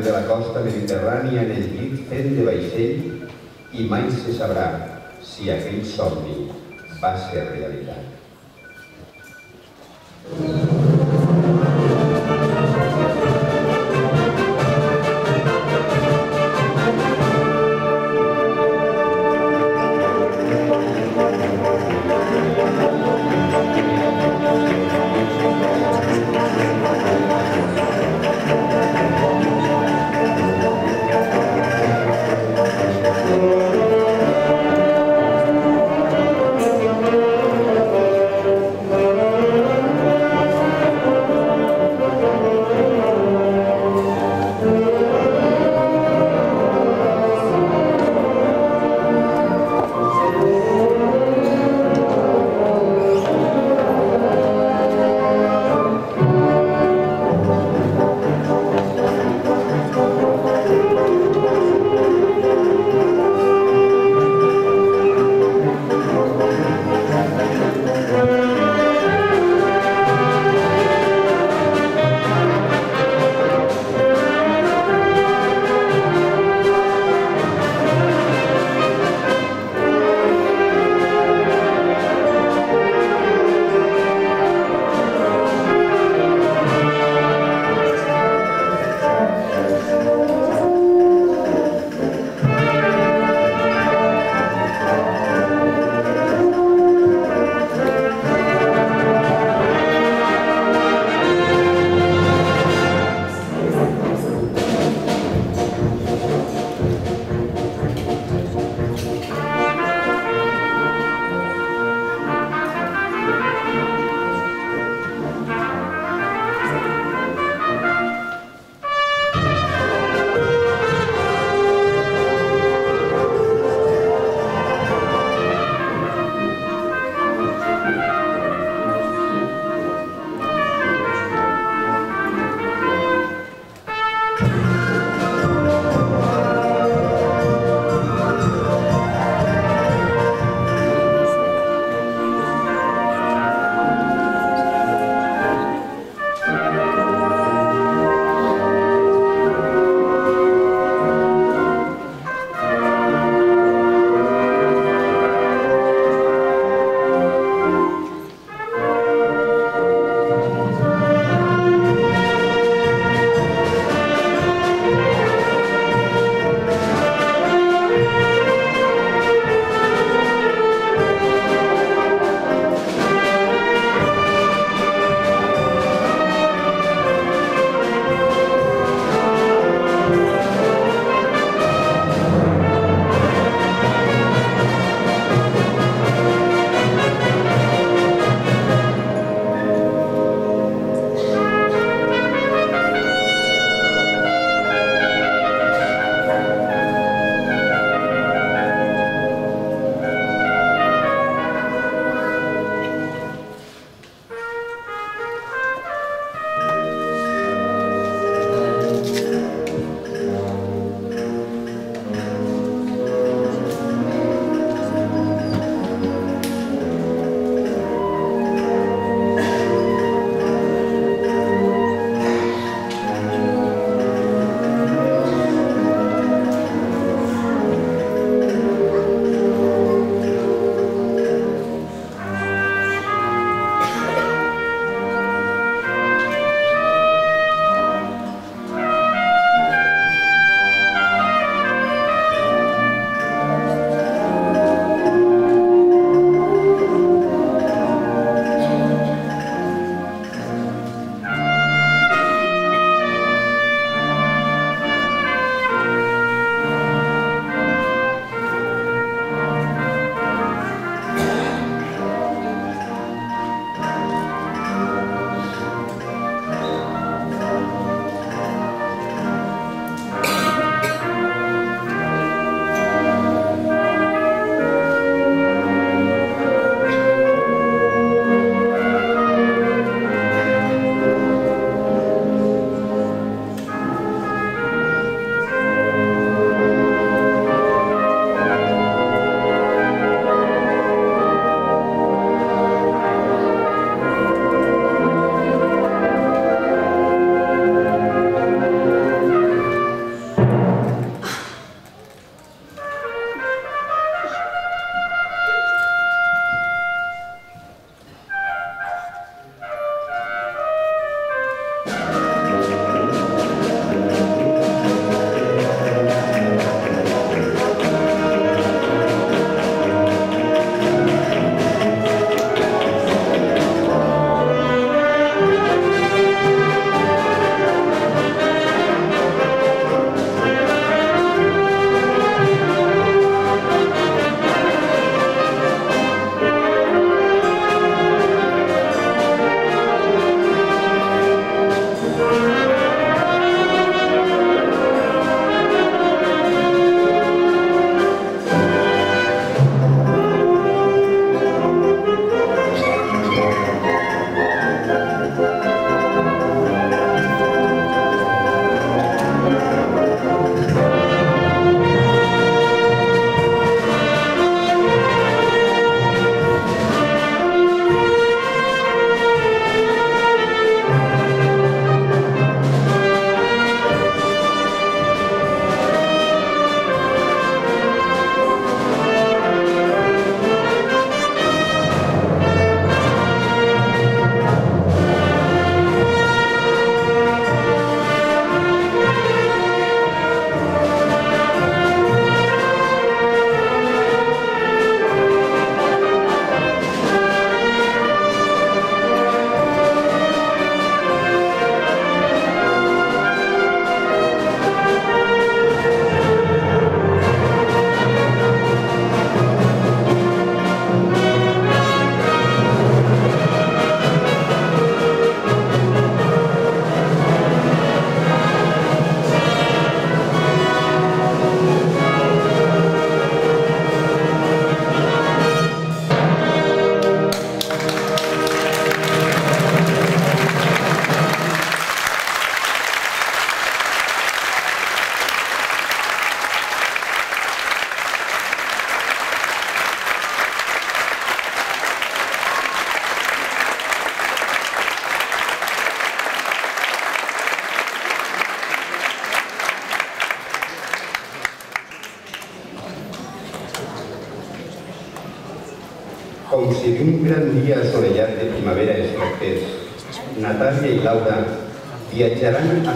arreu de la costa mediterrània en el llit fent de vaixell i mai se sabrà si aquell somni va ser realitat. Thank you.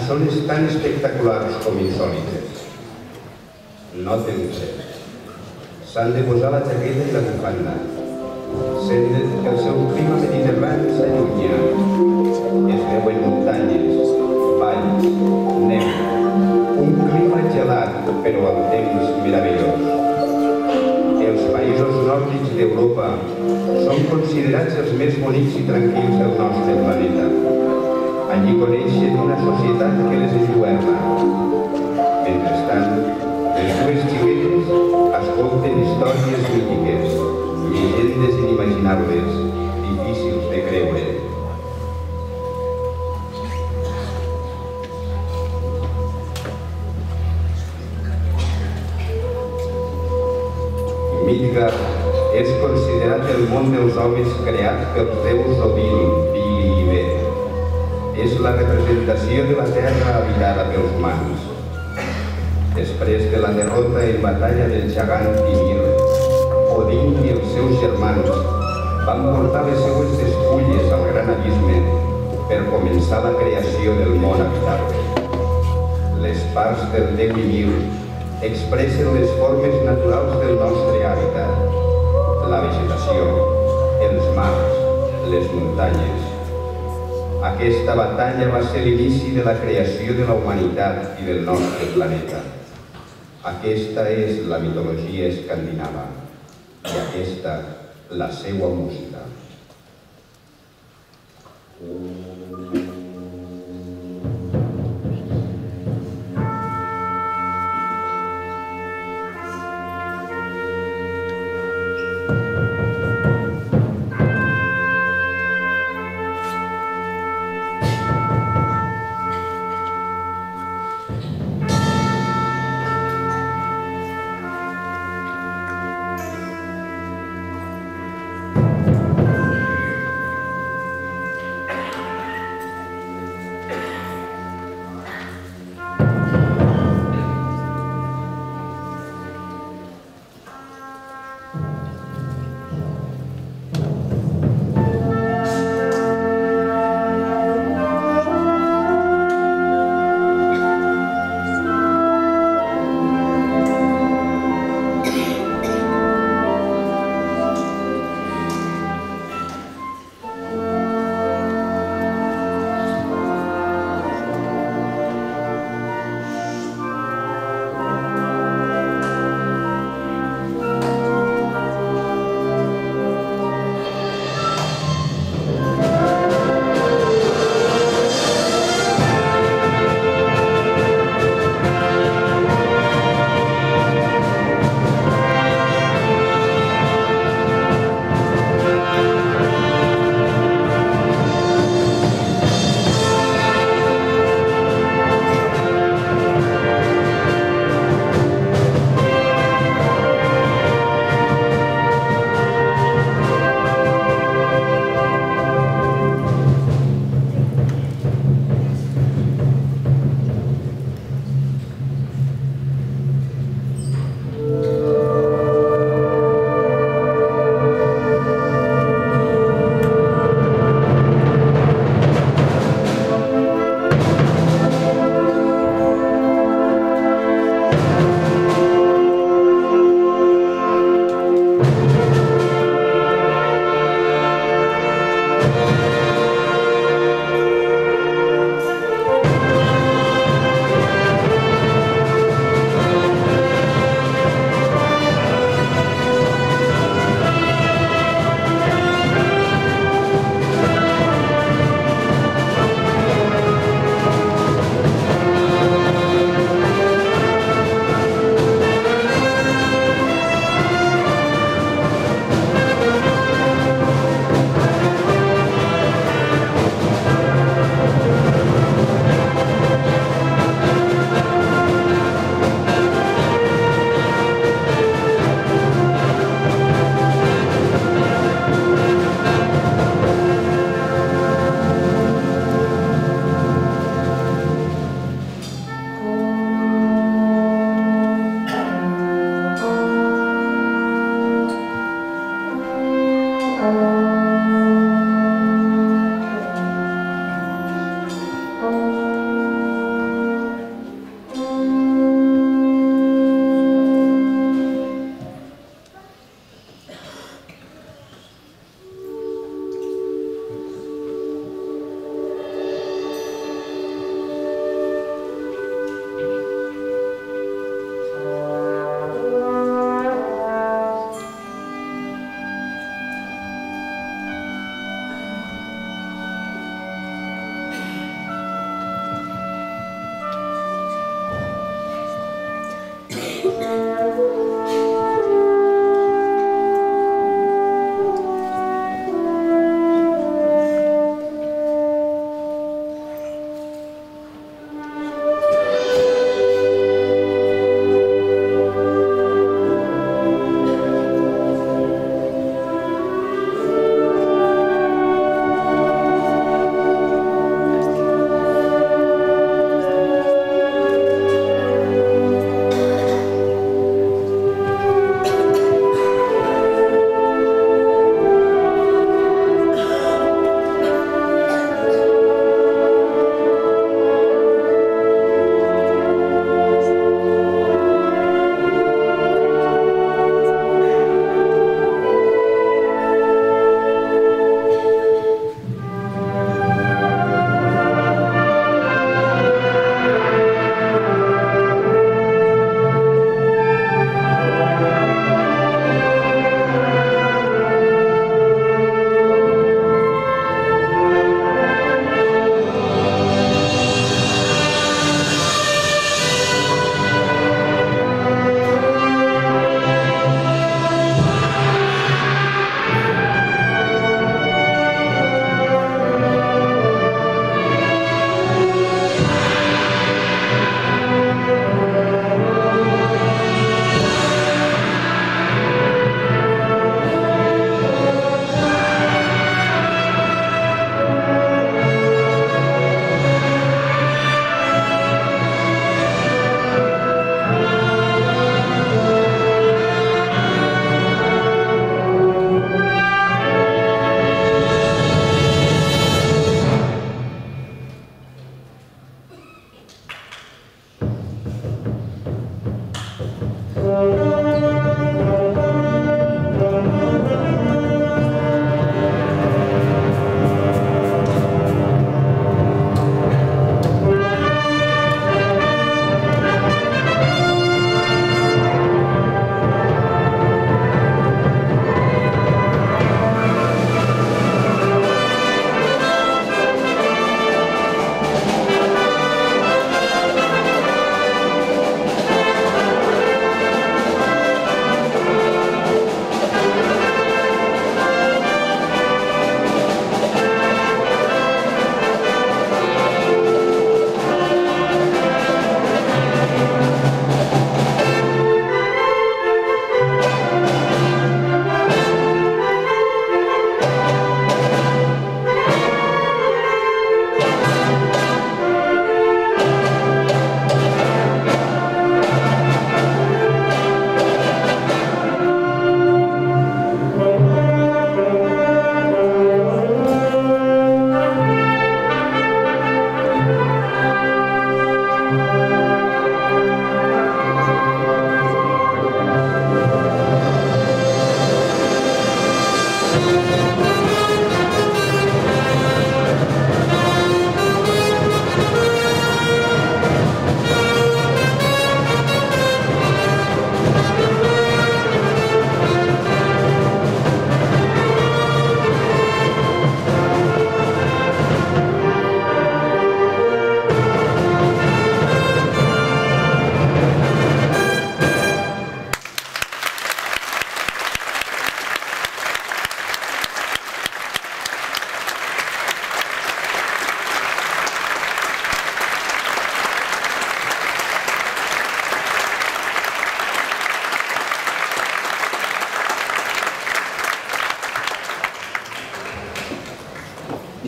Viatjaran a zones tan espectaculars com insòlites. No tenen set. S'han de posar la jaqueta i la bufanda. Senten que el seu clima mediterrani s'allunya. Es veuen muntanyes, valls, neu, un clima gelat però al temps meravellós. Els països nòrdics d'Europa són considerats els més bonics i tranquils del nostre planeta. Allí coneixen una societat que les enlluerna. Mentrestant, les dues xiquetes escolten històries mítiques, llegendes inimaginables, difícils de creure. Midgard és considerat el món dels homes creat pels déus Odin, Ve. És la representació de la terra habitada pels humans. Després de la derrota en batalla del gegant Ymir, Odin i els seus germans van portar les seues despulles al gran abisme per començar la creació del món habitable. Les parts del déu Ymir expressen les formes naturals del nostre hàbitat, la vegetació, els mars, les muntanyes. Aquesta batalla va ser l'inici de la creació de la humanitat i del nostre planeta. Aquesta és la mitologia escandinava i aquesta la seua música.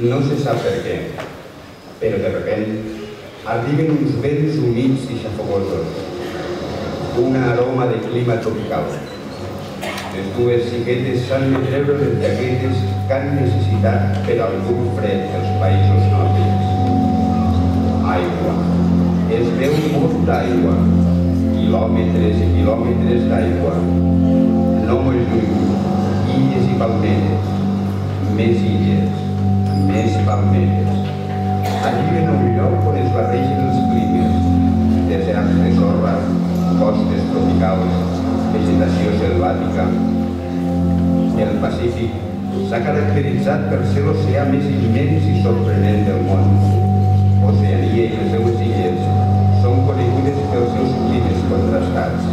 No se sap per què, però de repent arriben uns vents humits i xafogosos, una aroma de clima tropical. Les dues xiquetes s'han de treure les jaquetes que han necessitat per al dur fred dels països nòrdics. Aigua. Es veu molta aigua. Quilòmetres i quilòmetres d'aigua. No molt lluny. Illes i palmeres. Més illes més palmeres. Arriben a un lloc on es barregen els climes, deserts de sorra, costes tropicals, vegetació selvàtica. El Pacífic s'ha caracteritzat per ser l'oceà més immens i sorprenent del món. Oceania i les seues illes són conegudes pels seus climes contrastats.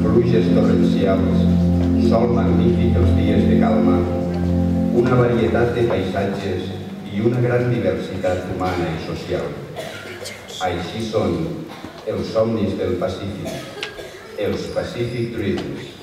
Pluges torrencials, sol magnífic els dies de calma, una varietat de paisatges i una gran diversitat humana i social. Així són els somnis del Pacífic, els Pacific Dreams.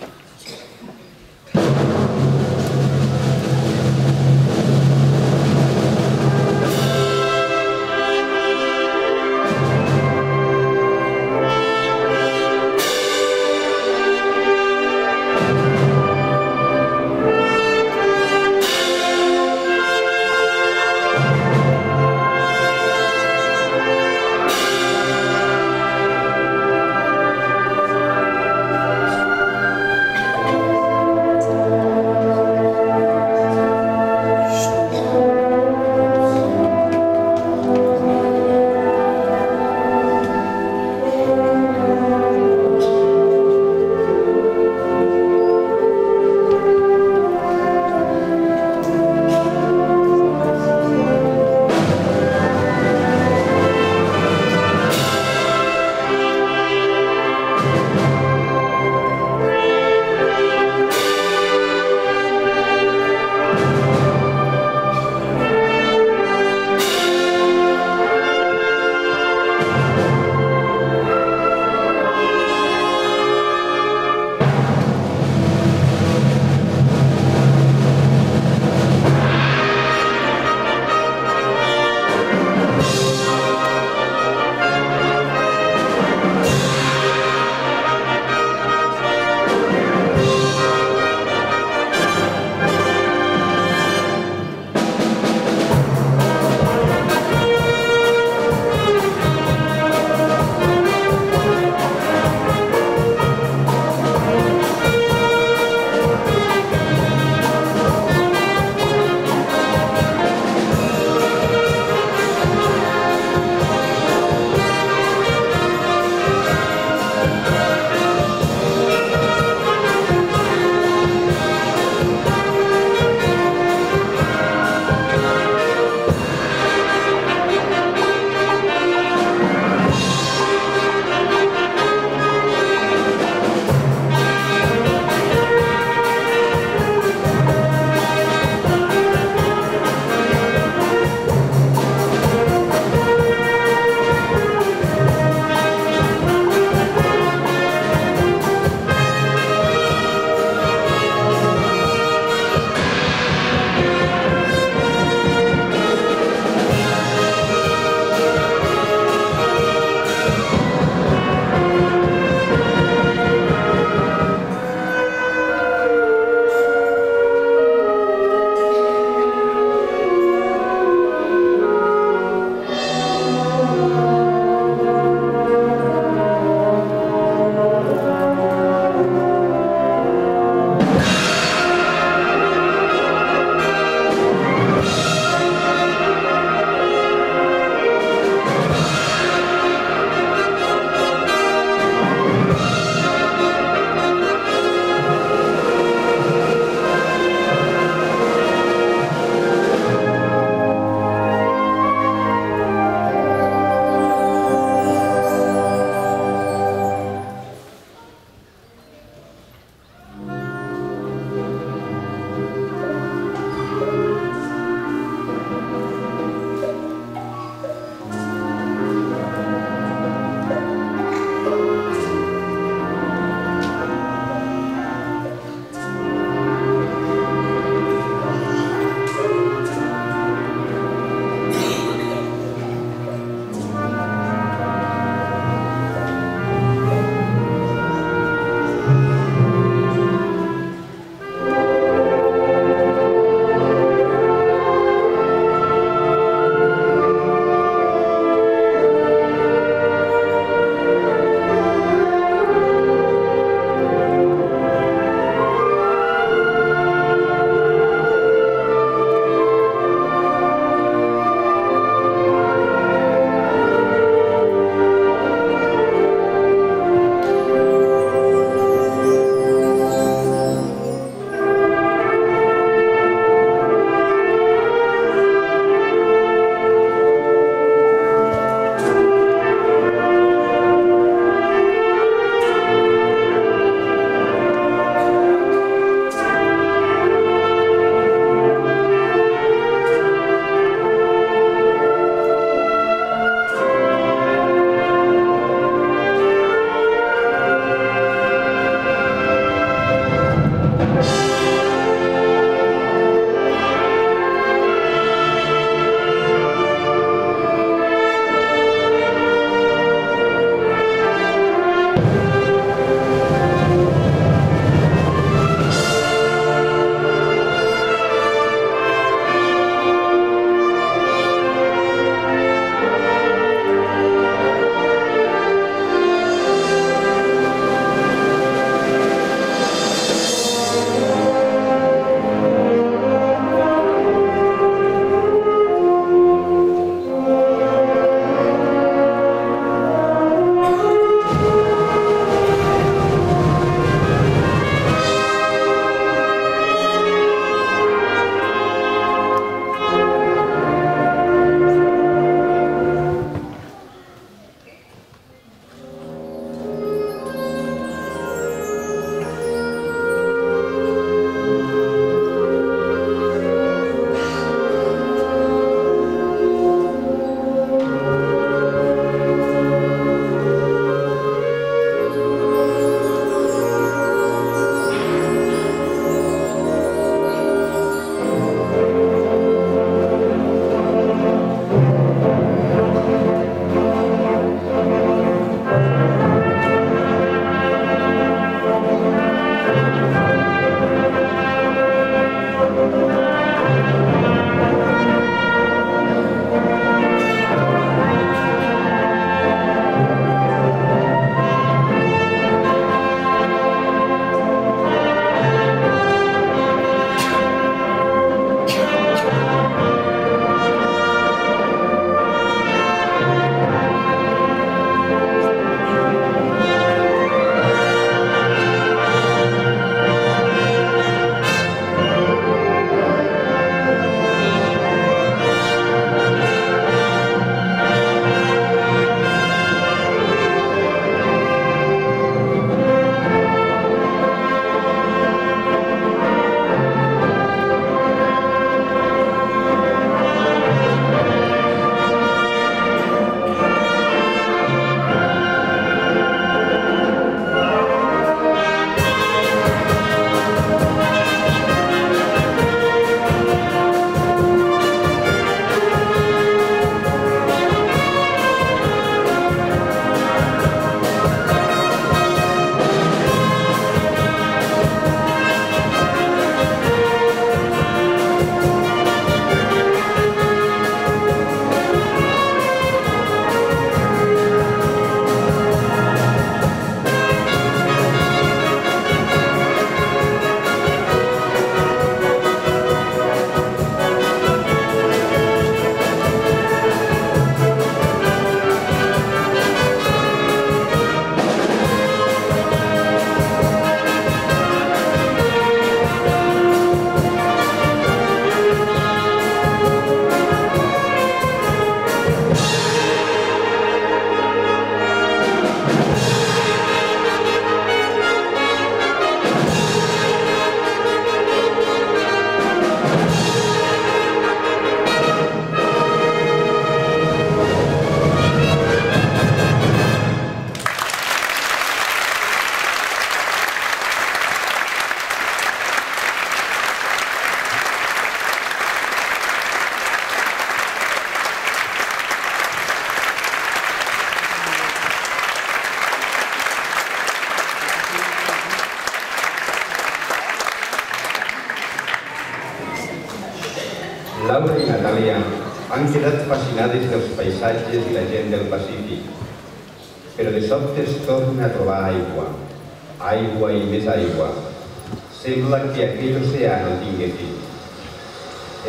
Sembla que aquell oceà no tingui fi.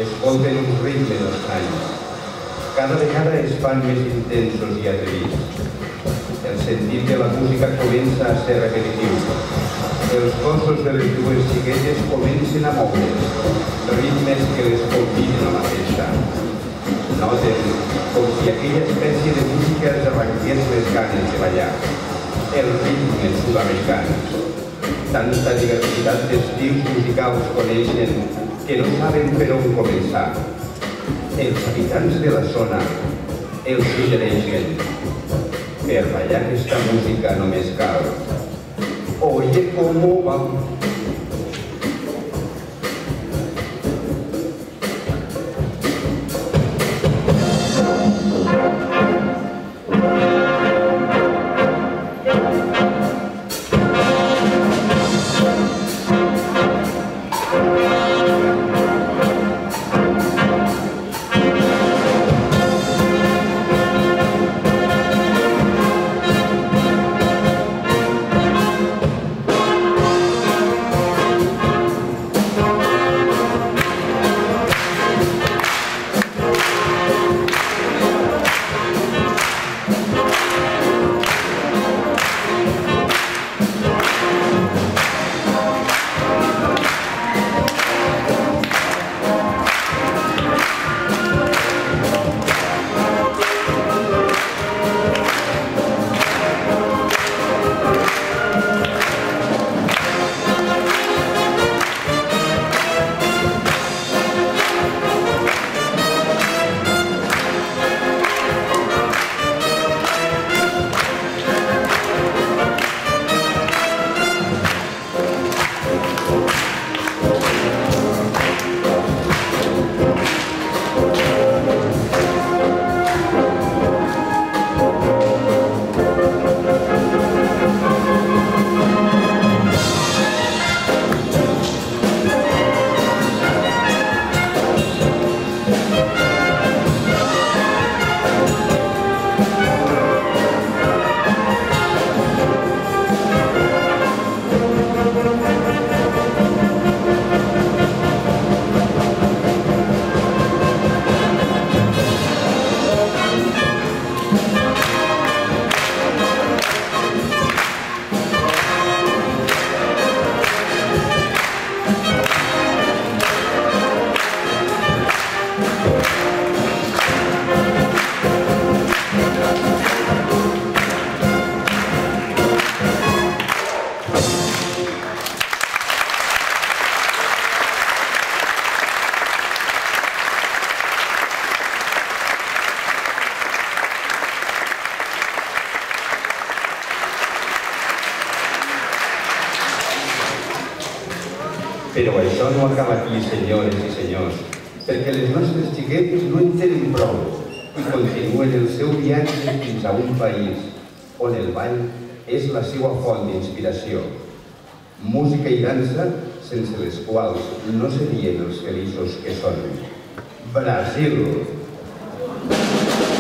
Escolten uns ritmes estranys. Cada vegada es fan més intensos i atrevits. El sentit de la música comença a ser repetitiu. Els cossos de les dues xiquetes comencen a moure's, ritmes que les conviden a la festa. Noten com si aquella espècie de música els arranqués les ganes de ballar. Els ritmes sud-americans. Tanta diversitat d'estils musicals coneixen que no saben per on començar. Els habitants de la zona els suggereixen. Per ballar aquesta música només cal. Oye cómo va país on el ball és la seva font d'inspiració. Música i dansa sense les quals no serien els feliços que són. Brasil! se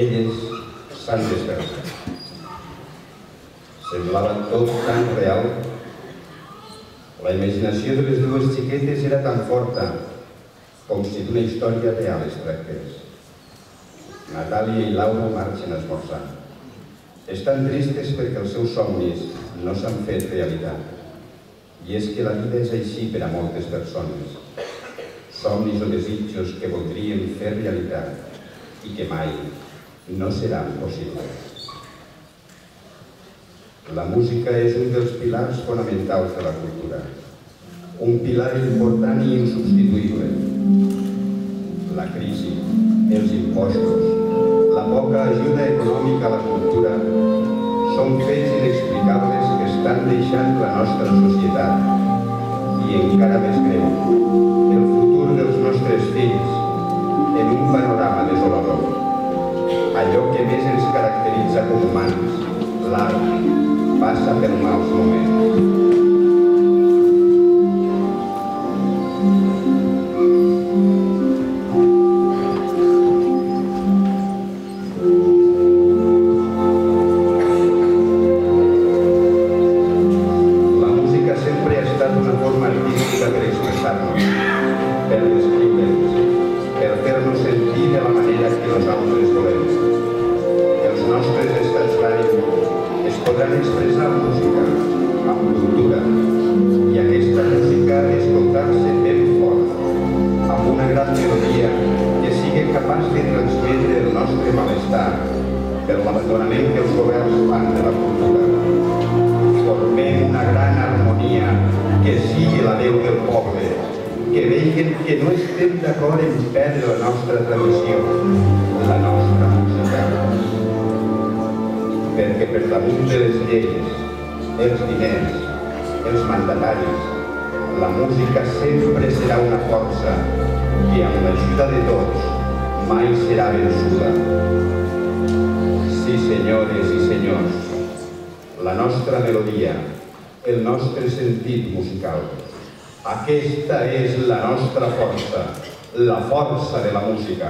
Elles s'han despertat. Semblava tot tan real. La imaginació de les dues xiquetes era tan forta com si d'una història real es tractés. Natàlia i Laura marxen a esmorzar. Estan tristes perquè els seus somnis no s'han fet realitat. I és que la vida és així per a moltes persones. Somnis o desitjos que voldríem fer realitat i que mai no seran possibles. La música és un dels pilars fonamentals de la cultura, un pilar important i insubstituïble. La crisi, els impostos, la poca ajuda econòmica a la cultura són fets inexplicables que estan deixant la nostra societat i encara més greu, el futur dels nostres fills en un panorama desolador. Allò que més ens caracteritza com humans, l'art, passa per mals moments. Estem d'acord en perdre la nostra tradició, la nostra música. Perquè per damunt de les lleis, els diners, els mandataris, la música sempre serà una força que amb l'ajuda de tots mai serà vençuda. Sí, senyores i senyors, la nostra melodia, el nostre sentit musical. Aquesta és la nostra força, la força de la música.